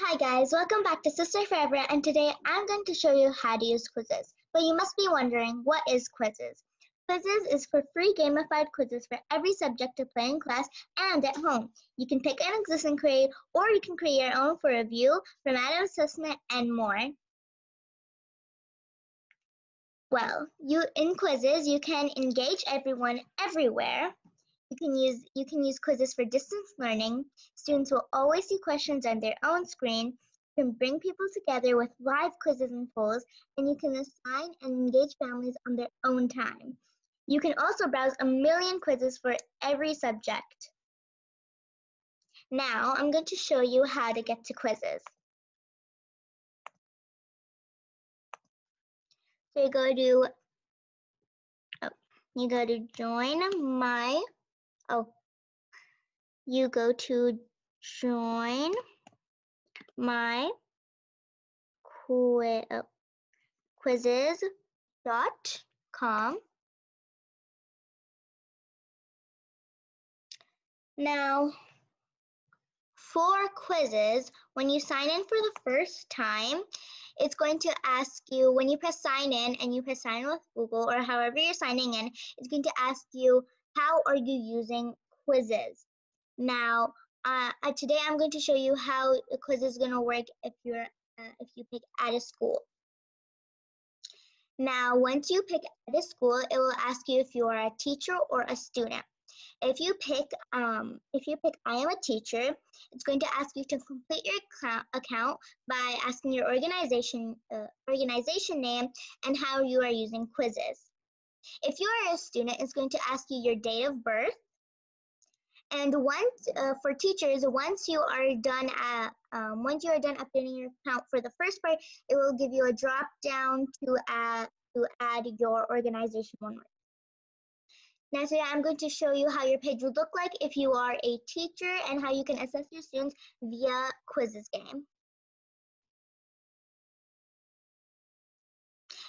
Hi guys, welcome back to Sister Forever and today I'm going to show you how to use Quizizz. But you must be wondering, what is Quizizz? Quizizz is for free gamified quizzes for every subject to play in class and at home. You can pick an existing grade or you can create your own for review, formative assessment, and more. Well, you in Quizizz you can engage everyone everywhere you can use you can use Quizizz for distance learning. Students will always see questions on their own screen. You can bring people together with live quizzes and polls, and you can assign and engage families on their own time. You can also browse a million quizzes for every subject. Now, I'm going to show you how to get to Quizizz. So you go to, oh, you go to join my oh, you go to join my quiz, oh, uh, Quizizz.com. Now, for Quizizz, when you sign in for the first time, it's going to ask you, when you press sign in and you press sign with Google or however you're signing in, it's going to ask you how are you using Quizizz? Now, uh, uh, today I'm going to show you how a quiz is going to work if you're uh, if you pick at a school. Now, once you pick at a school, it will ask you if you are a teacher or a student. If you pick, um, if you pick, I am a teacher, it's going to ask you to complete your account by asking your organization, uh, organization name and how you are using Quizizz. If you are a student, it's going to ask you your date of birth. And once uh, for teachers, once you are done at, um, once you are done updating your account for the first part, it will give you a drop down to add to add your organization one more. Now today I'm going to show you how your page would look like if you are a teacher and how you can assess your students via Quizizz game.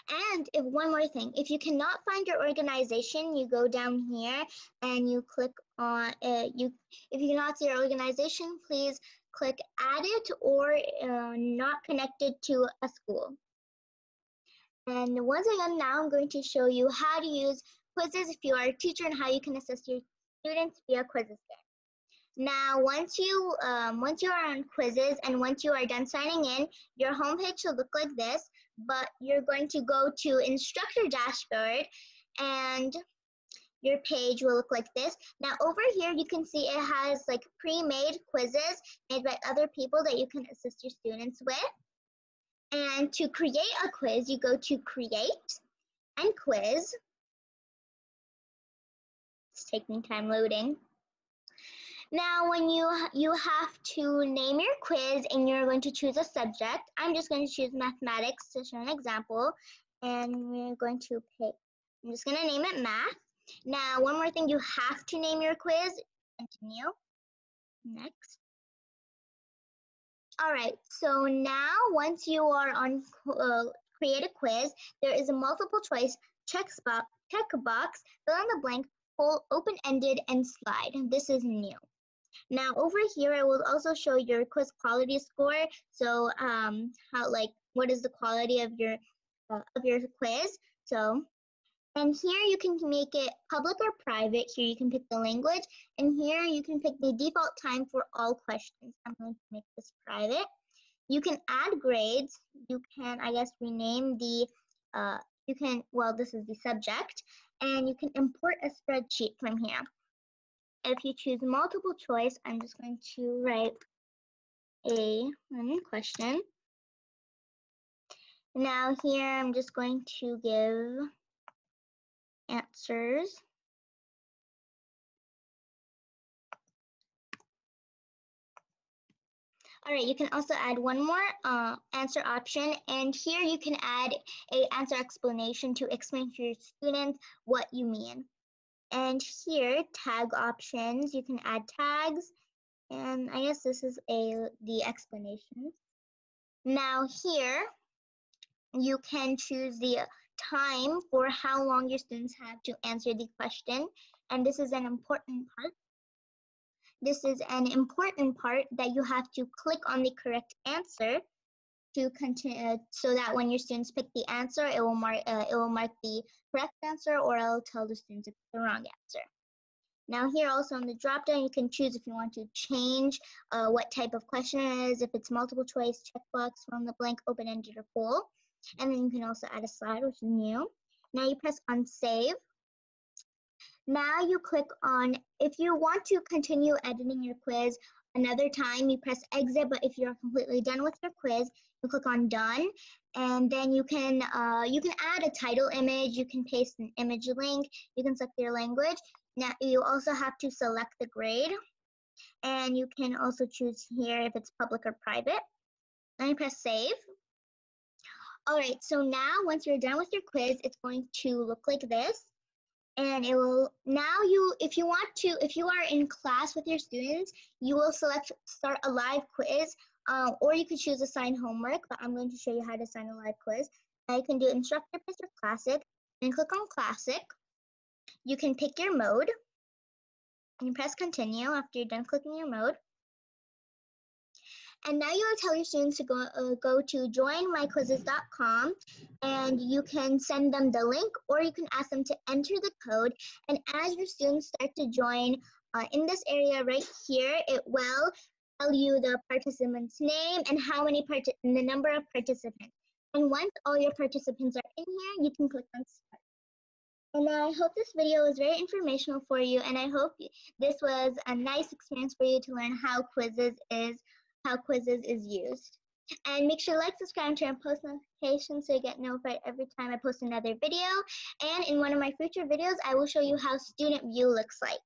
And if one more thing, if you cannot find your organization, you go down here and you click on uh, you. If you cannot see your organization, please click add it or uh, not connected to a school. And once again, now I'm going to show you how to use Quizizz if you are a teacher and how you can assist your students via Quizizz. Now, once you um, once you are on Quizizz and once you are done signing in, your homepage should look like this but you're going to go to instructor dashboard and your page will look like this. Now over here, you can see it has like pre-made quizzes made by other people that you can assist your students with. And to create a quiz, you go to create and quiz. It's taking time loading. Now, when you you have to name your quiz and you're going to choose a subject, I'm just going to choose mathematics to show an example, and we're going to pick. I'm just going to name it math. Now, one more thing, you have to name your quiz. Continue. Next. All right, so now once you are on uh, create a quiz, there is a multiple choice check spot, check box, fill in the blank, hold open-ended, and slide. This is new. Now over here, I will also show your quiz quality score. So um, how like what is the quality of your uh, of your quiz? So and here you can make it public or private. Here you can pick the language. And here you can pick the default time for all questions. I'm going to make this private. You can add grades. You can, I guess, rename the, uh, you can, well, this is the subject. And you can import a spreadsheet from here. If you choose multiple choice, I'm just going to write a question. Now here I'm just going to give answers. All right, you can also add one more uh, answer option, and here you can add a answer explanation to explain to your students what you mean. And here, tag options, you can add tags. And I guess this is a the explanation. Now here, you can choose the time for how long your students have to answer the question. And this is an important part. this is an important part that you have to click on the correct answer to continue so that when your students pick the answer, it will mark uh, it will mark the correct answer or it'll tell the students it's the wrong answer. Now here also on the drop down, you can choose if you want to change uh, what type of question it is, if it's multiple choice, checkbox, from the blank, open-ended, or poll. And then you can also add a slide, which is new. Now you press on save. Now you click on, if you want to continue editing your quiz another time, you press exit, but if you're completely done with your quiz, you click on done, and then you can, uh, you can add a title image, you can paste an image link, you can select your language. Now you also have to select the grade, and you can also choose here if it's public or private. Then you press save. All right, so now once you're done with your quiz, it's going to look like this and it will now you if you want to if you are in class with your students you will select start a live quiz um, or you could choose assign homework but i'm going to show you how to assign a live quiz. You can do instructor based or classic and click on classic. You can pick your mode. And press continue after you're done clicking your mode and now you will tell your students to go, uh, go to joinmyquizzes.com and you can send them the link or you can ask them to enter the code. And as your students start to join uh, in this area right here, it will tell you the participant's name and how many part and the number of participants. And once all your participants are in here, you can click on start. And I hope this video was very informational for you and I hope this was a nice experience for you to learn how Quizizz is how Quizizz is used. And make sure to like, subscribe, and turn on post notifications so you get notified every time I post another video. And in one of my future videos, I will show you how student view looks like.